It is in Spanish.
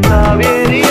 está bien.